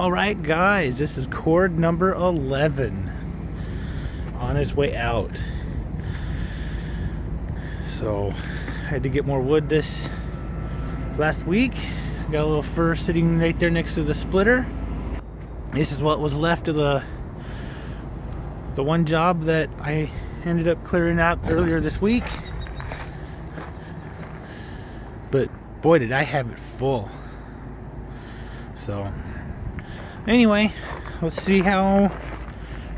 All right, guys, this is cord number 11 on its way out. So, I had to get more wood this last week. Got a little fir sitting right there next to the splitter. This is what was left of the the one job that I ended up clearing out earlier this week. But boy, did I have it full. So, anyway, let's see how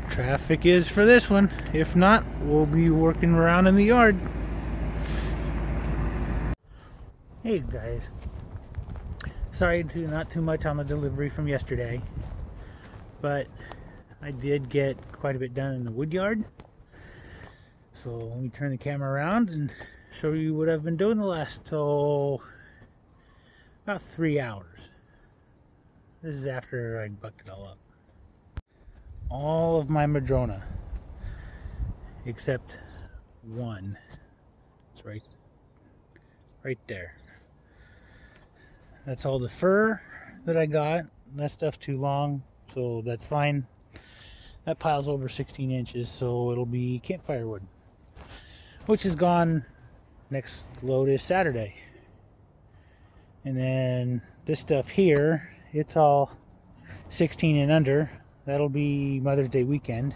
traffic is for this one. If not, we'll be working around in the yard. Hey guys, sorry to not too much on the delivery from yesterday, but I did get quite a bit done in the wood yard. So let me turn the camera around and show you what I've been doing the last oh, about three hours. This is after I bucked it all up. All of my Madrona, except one. It's right, right there. That's all the fir that I got. That stuff's too long, so that's fine. That pile's over 16 inches, so it'll be campfire wood. Which is gone next load is Saturday. And then this stuff here, it's all 16 and under. That'll be Mother's Day weekend.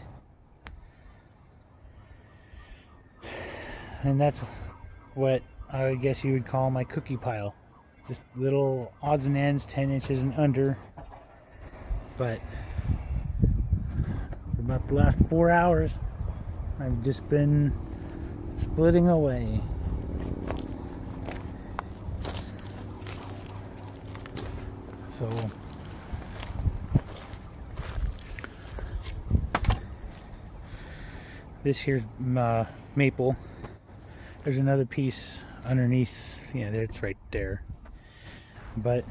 And that's what I guess you would call my cookie pile just little odds and ends 10 inches and under but for about the last four hours I've just been splitting away so this here's uh, maple. There's another piece underneath yeah it's right there. But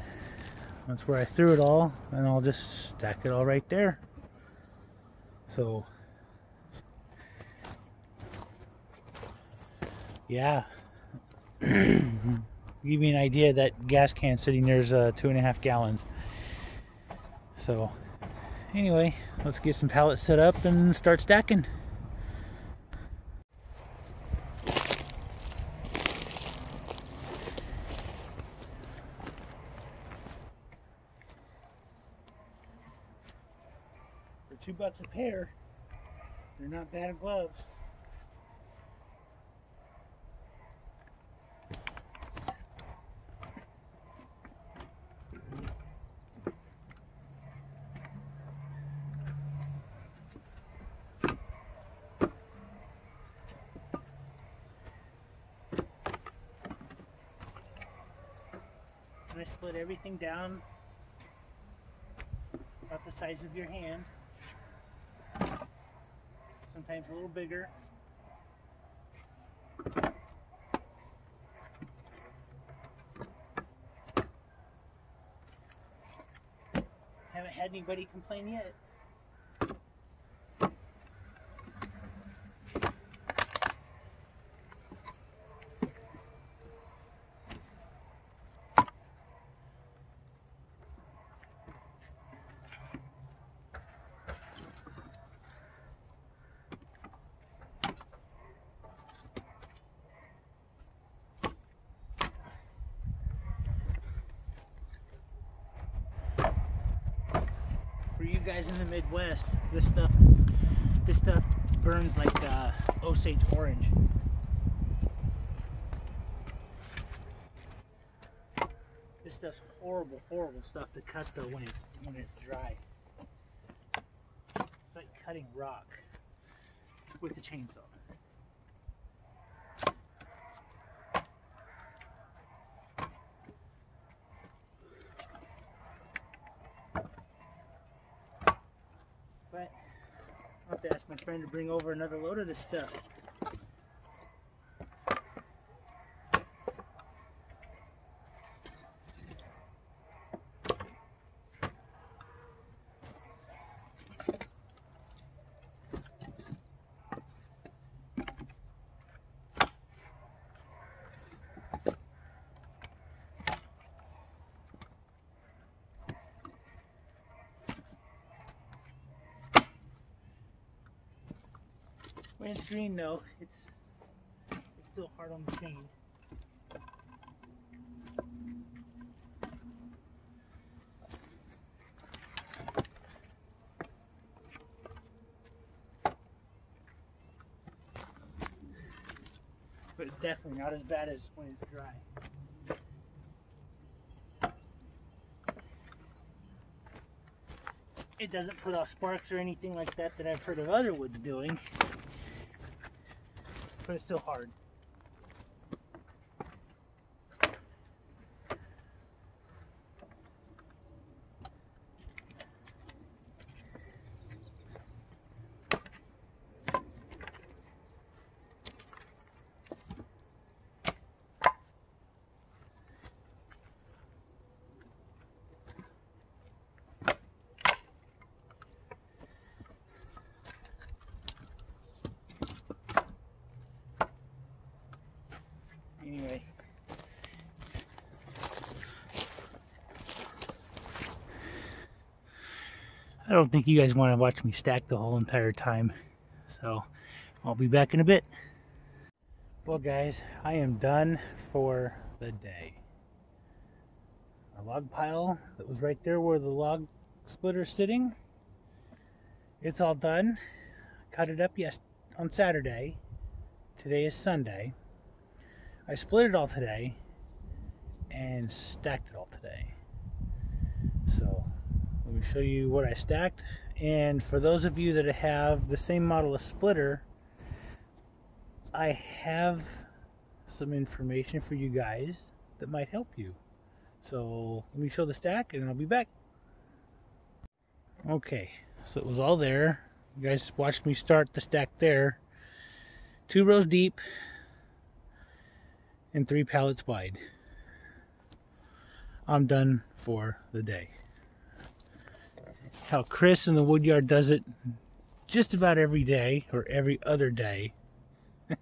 that's where I threw it all and I'll just stack it all right there. So yeah give me an idea that gas can sitting there's uh, two and a half gallons so anyway let's get some pallets set up and start stacking For two bucks a pair. They're not bad gloves. Split everything down about the size of your hand sometimes a little bigger. Haven't had anybody complain yet. Guys in the Midwest, this stuff, this stuff burns like uh, Osage orange. This stuff's horrible, horrible stuff to cut though when it's when it's dry. It's like cutting rock with a chainsaw. My friend to bring over another load of this stuff. When it's green, no, it's it's still hard on the chain. But it's definitely not as bad as when it's dry. It doesn't put off sparks or anything like that that I've heard of other woods doing. But it's still hard. Anyway. I don't think you guys want to watch me stack the whole entire time. So I'll be back in a bit. Well guys, I am done for the day. A log pile that was right there where the log splitter is sitting. It's all done. Cut it up yes on Saturday. Today is Sunday. I split it all today and stacked it all today. So let me show you what I stacked. And for those of you that have the same model of splitter, I have some information for you guys that might help you. So let me show the stack and I'll be back. Okay, so it was all there. You guys watched me start the stack there. Two rows deep and three pallets wide. I'm done for the day. How Chris in the woodyard does it just about every day or every other day.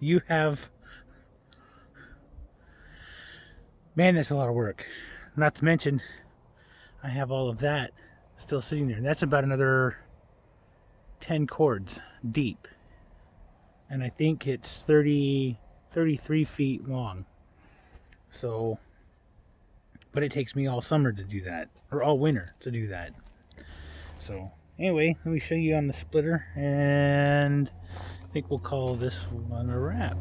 you have man that's a lot of work. Not to mention I have all of that still sitting there. And that's about another 10 cords deep. And I think it's 30 33 feet long. So but it takes me all summer to do that or all winter to do that. So anyway let me show you on the splitter and I think we'll call this one a wrap.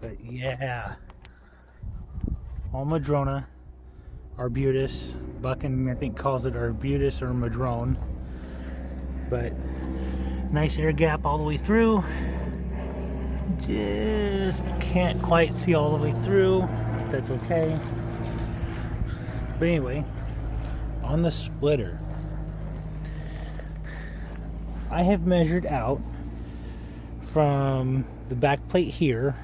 But yeah all madrona arbutus bucking I think calls it arbutus or madrone. But nice air gap all the way through just can't quite see all the way through. That's okay. But anyway on the splitter I have measured out from the back plate here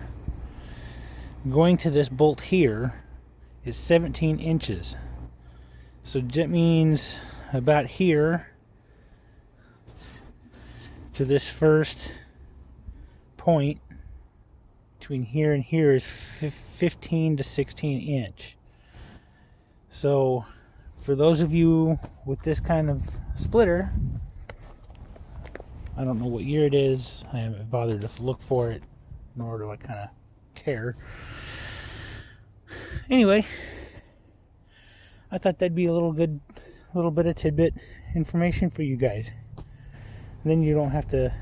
going to this bolt here is 17 inches. So that means about here to this first point between here and here is 15 to 16 inch. So for those of you with this kind of splitter I don't know what year it is. I haven't bothered to look for it nor do I kind of care. Anyway I thought that'd be a little good little bit of tidbit information for you guys. And then you don't have to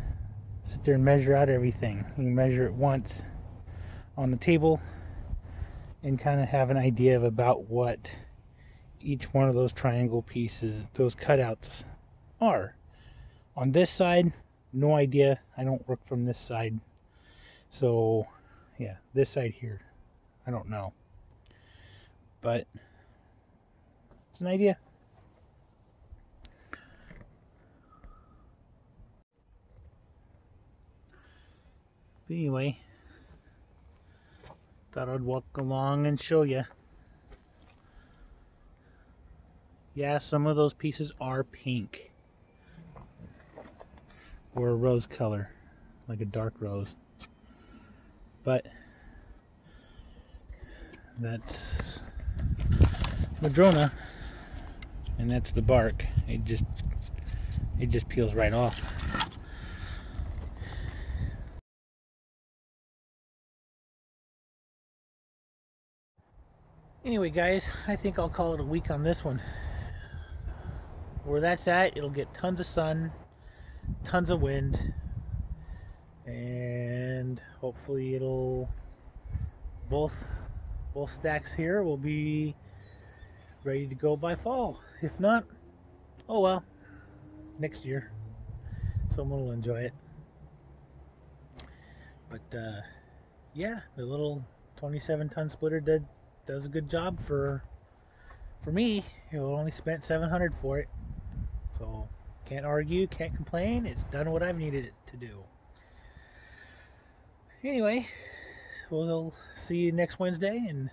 sit there and measure out everything. You measure it once on the table and kind of have an idea of about what each one of those triangle pieces, those cutouts are. On this side, no idea. I don't work from this side. So, yeah, this side here, I don't know. But it's an idea. Anyway, thought I'd walk along and show you. Yeah, some of those pieces are pink. Or a rose color, like a dark rose. But that's Madrona, and that's the bark. It just it just peels right off. Anyway, guys, I think I'll call it a week on this one. Where that's at, it'll get tons of sun, tons of wind, and hopefully it'll both both stacks here will be ready to go by fall. If not, oh well, next year. Someone will enjoy it. But uh, yeah, the little 27 ton splitter did does a good job for for me. You only spent 700 for it, so can't argue, can't complain. It's done what I've needed it to do. Anyway, we'll see you next Wednesday, and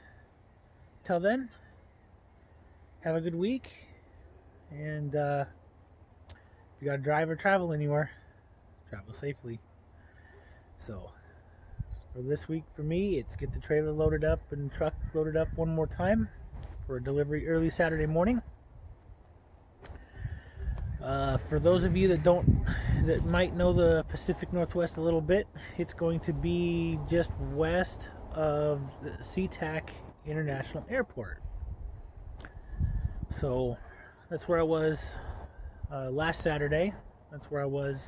till then, have a good week. And uh, if you got to drive or travel anywhere, travel safely. So, for this week for me, it's get the trailer loaded up and truck loaded up one more time for a delivery early Saturday morning. Uh, for those of you that don't, that might know the Pacific Northwest a little bit, it's going to be just west of SeaTac International Airport. So that's where I was uh, last Saturday. That's where I was,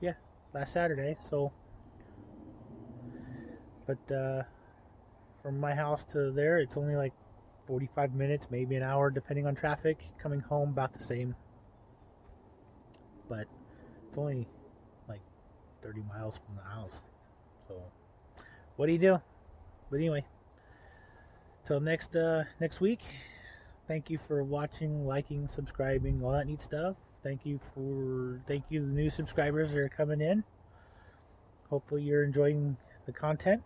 yeah, last Saturday. So, but uh, from my house to there, it's only like 45 minutes, maybe an hour, depending on traffic. Coming home, about the same. But it's only like 30 miles from the house. So, what do you do? But anyway, till next uh, next week thank you for watching, liking, subscribing, all that neat stuff. Thank you for thank you the new subscribers that are coming in. Hopefully you're enjoying the content.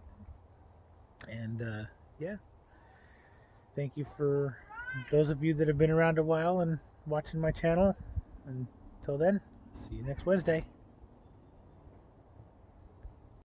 And uh, yeah. Thank you for those of you that have been around a while and watching my channel. Until then, see you next Wednesday.